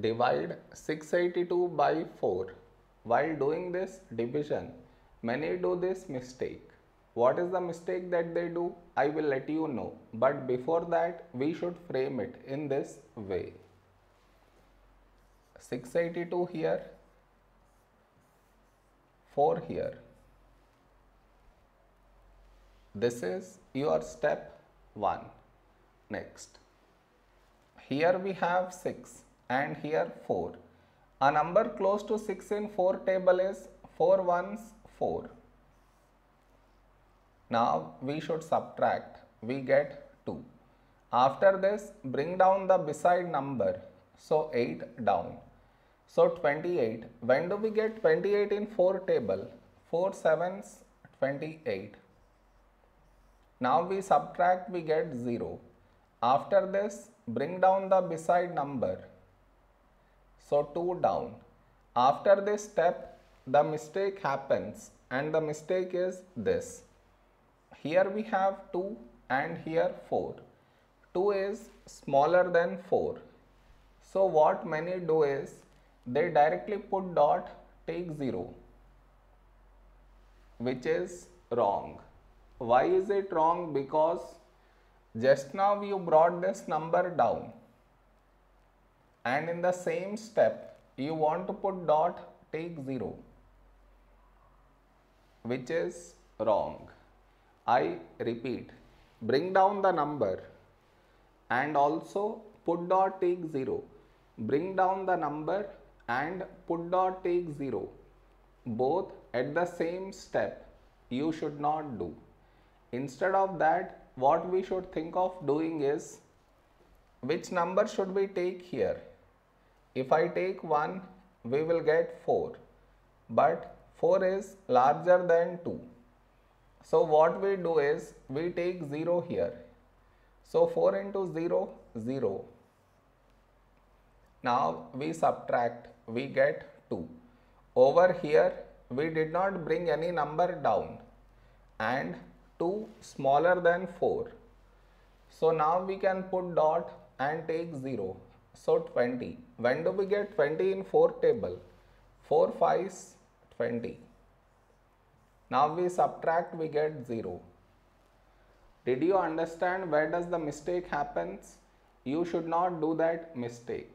divide 682 by 4. While doing this division, many do this mistake. What is the mistake that they do? I will let you know. But before that, we should frame it in this way. 682 here, 4 here. This is your step 1. Next. Here we have 6 and here 4. A number close to 6 in 4 table is 4 ones 4. Now we should subtract. We get 2. After this bring down the beside number. So 8 down. So 28. When do we get 28 in 4 table? 4 sevens 28. Now we subtract we get 0. After this bring down the beside number. So 2 down. After this step the mistake happens and the mistake is this. Here we have 2 and here 4. 2 is smaller than 4. So what many do is they directly put dot take 0 which is wrong. Why is it wrong? Because just now you brought this number down and in the same step you want to put dot take 0 which is wrong. I repeat bring down the number and also put dot take 0 bring down the number and put dot take 0 both at the same step you should not do. Instead of that what we should think of doing is which number should we take here? If I take 1 we will get 4 but 4 is larger than 2 so what we do is we take 0 here. So 4 into 0 0 now we subtract we get 2 over here we did not bring any number down. And 2 smaller than 4 so now we can put dot and take 0 so 20. When do we get 20 in 4 table? 4 5s 20. Now we subtract we get 0. Did you understand where does the mistake happens? You should not do that mistake.